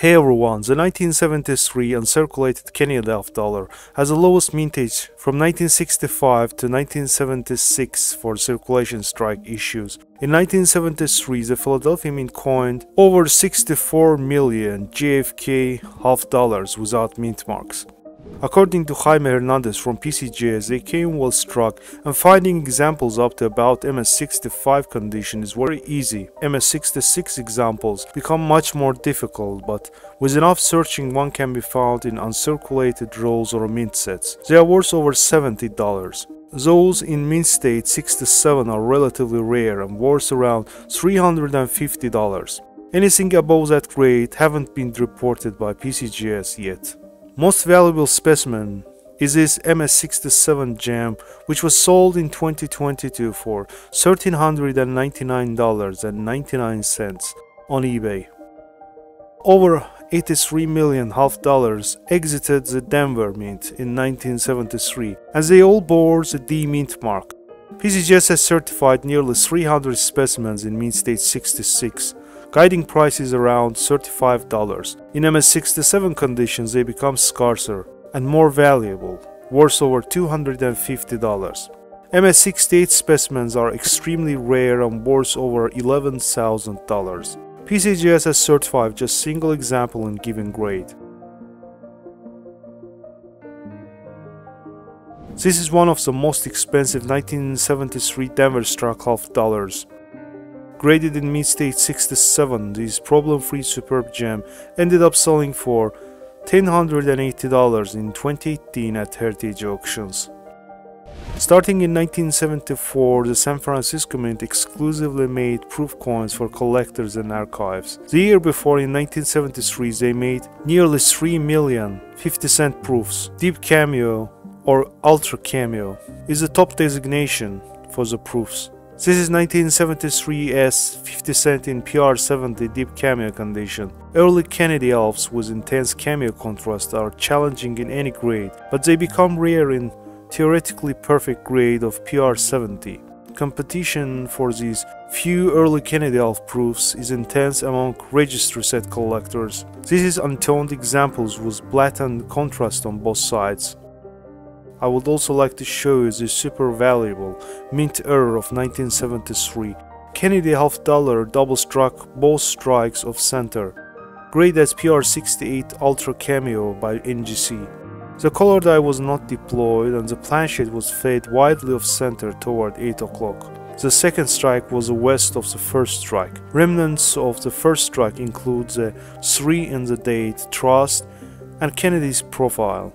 Hey everyone, the 1973 uncirculated Kennedy half dollar has the lowest mintage from 1965 to 1976 for circulation strike issues. In 1973, the Philadelphia Mint coined over 64 million JFK half dollars without mint marks. According to Jaime Hernandez from PCGS, they came well struck and finding examples up to about MS65 condition is very easy. MS66 examples become much more difficult, but with enough searching one can be found in uncirculated rolls or mint sets. They are worth over $70. Those in mint state 67 are relatively rare and worth around $350. Anything above that grade haven't been reported by PCGS yet. Most valuable specimen is this MS67 gem which was sold in 2022 for $1,399.99 on eBay. Over 83 million half dollars exited the Denver Mint in 1973 and they all bore the D Mint mark. PCGS has certified nearly 300 specimens in Mint State 66 guiding price is around $35. In MS67 conditions they become scarcer and more valuable, worth over $250. MS68 specimens are extremely rare and worth over $11,000. PCGS has certified just single example in given grade. This is one of the most expensive 1973 Denver Struck half dollars. Graded in mint state 67, this problem-free superb gem ended up selling for $1,080 in 2018 at Heritage Auctions. Starting in 1974, the San Francisco Mint exclusively made proof coins for collectors and archives. The year before, in 1973, they made nearly 3 million 50 cent proofs. Deep Cameo or Ultra Cameo is the top designation for the proofs. This is 1973's 50 cent in PR70 deep cameo condition. Early Kennedy halves with intense cameo contrast are challenging in any grade, but they become rare in theoretically perfect grade of PR70. Competition for these few early Kennedy half proofs is intense among registry set collectors. This is untoned examples with blatant contrast on both sides. I would also like to show you the super valuable mint error of 1973. Kennedy half dollar double struck both strikes of center. Grade as PR68 Ultra Cameo by NGC. The collar die was not deployed and the planchet was fade widely off center toward 8 o'clock. The second strike was west of the first strike. Remnants of the first strike include the 3 in the date, trust, and Kennedy's profile.